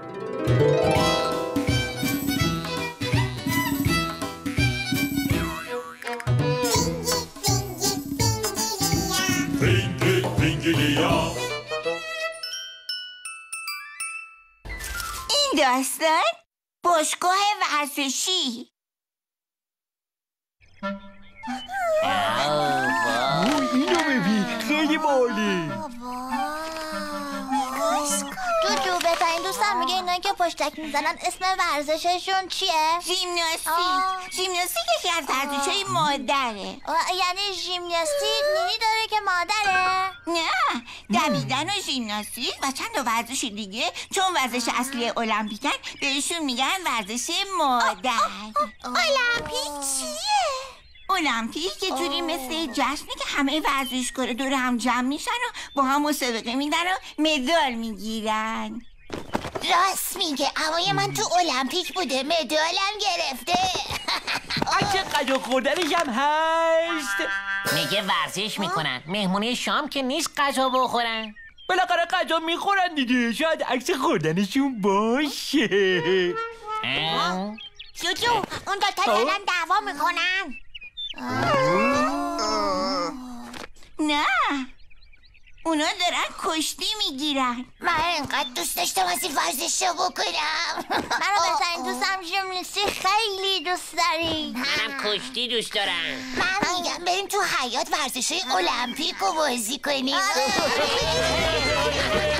این داستان باشگاه ورزشی. اینو ببین. خیلی بهترین دوستم میگه اینایی که پشتک می‌زنن اسم ورزششون چیه؟ ژیمناستیک. ژیمناستیک یکی از ورزشهای مادره. یعنی ژیمناستیک نینی داره که مادره؟ نه دویدن و ژیمناستیک و چند تا ورزش دیگه. چون ورزش اصلی المپیکن بهشون میگن ورزش مادر. المپیک چیه؟ المپیک یه جوری مثل جشنی که همه ورزشکارا دور هم جمع میشن و با هم مسابقه میدن و مدال می‌گیرن. راست میگه. امای من تو المپیک بوده. مدالم گرفته. چه غذا خوردنش هم هست میگه ورزش می‌کنن. مهمونی شام که نیست غذا بخورن. بالاخره غذا می‌خورن دیگه. شاید عکس خوردنشون باشه؟ جوجو اون دوتا دارن دعوا می‌کنن. نه. اونا دارن کشتی می‌گیرن. من اینقدر دوست داشتم از این ورزش رو بکنم. منو بهترین دوستم ژیمناستیک خیلی دوست داری. منم کشتی دوست دارم. من میگم بریم تو حیات ورزش های المپیک رو بازی کنیم.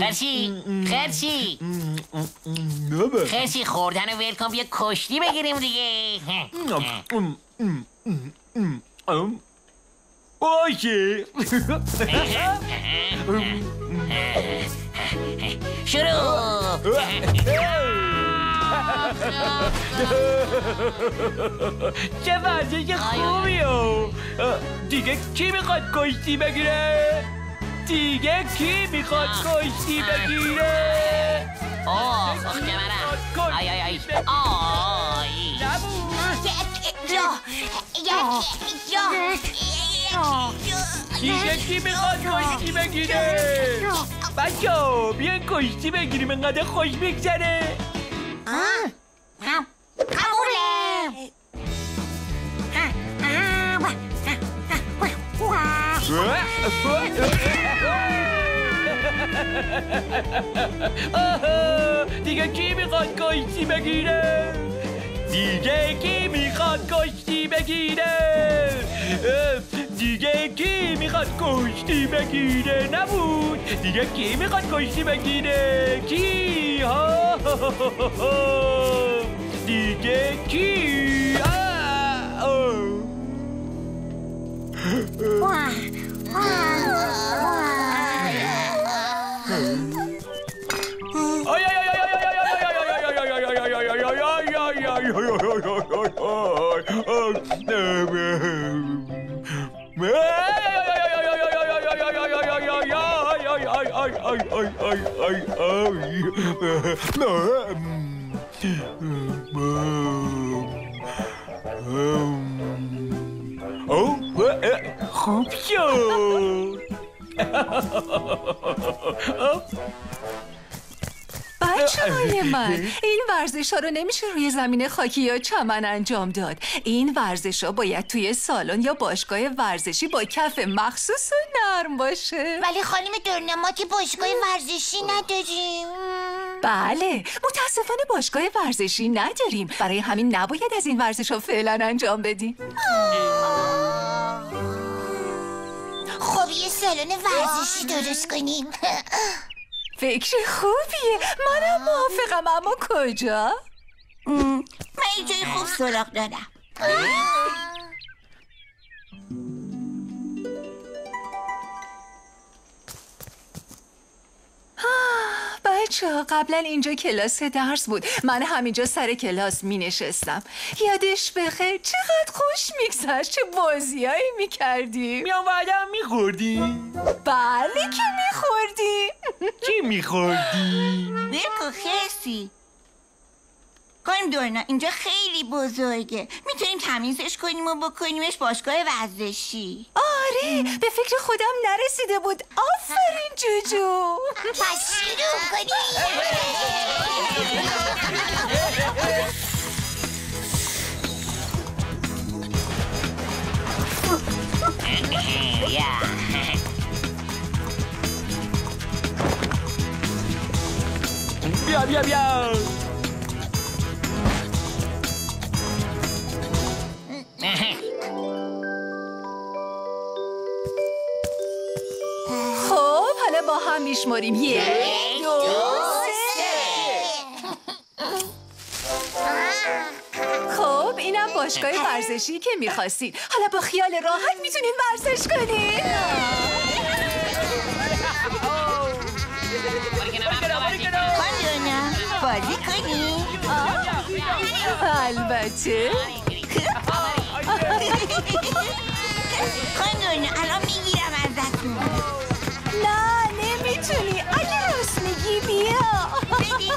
خرسی خرسی. خرسی خوردن و ول کن بیا کشتی بگیریم دیگه. باشه شروع. چه ورزش خوبی دیگه کی می‌خواد کشتی بگیره؟ دیگه کی می‌خواد کشتی بگیره؟ آه آخ کمرم. آی آی آی. آی. دیگه کی می‌خواد کشتی بگیره؟ بچه بیاین کشتی بگیریم انقدر خوش بگذره دیگه کی می‌خواد کشتی بگیره؟ دیگه کی می‌خواد کشتی بگیره؟ دیگه کی می‌خواد کشتی بگیره؟ نبود. دیگه کی می‌خواد کشتی بگیره؟ کی؟ ها دیگه کی Oh, بچه من؟ این ورزش ها رو نمیشه روی زمین خاکی یا چمن انجام داد. این ورزش ها باید توی سالن یا باشگاه ورزشی با کف مخصوص و نرم باشه. ولی خانم دورنا ما که باشگاه ورزشی نداریم. بله متاسفانه باشگاه ورزشی نداریم. برای همین نباید از این ورزش ها فعلا انجام بدیم. خب یه سالن ورزشی درست کنیم. فکر خوبیه منم موافقم. اما کجا؟ من یه جای خوب سراغ دارم. بچه ها قبلا اینجا کلاس درس بود. من همینجا سر کلاس می نشستم. یادش بخیر چقدر خوش میگذشت. چه بازیایی می کردیم می آمدم می خوردی بله که می خوردیم چی می خوردی؟ بلکو خیسی. خانم دورنا اینجا خیلی بزرگه. می‌تونیم تمیزش کنیم و بکنیمش باشگاه ورزشی. آره به فکر خودم نرسیده بود. آفرین جوجو. پس شروع کنیم. یا بیا بیا. بیا هم میشماریم. یک دو خب اینم باشگاه ورزشی که می‌خواستید. حالا با خیال راحت می‌تونید ورزش دورنا بازی کنیم البته. خانم دورنا الان می‌گیرم ازتون. Baby,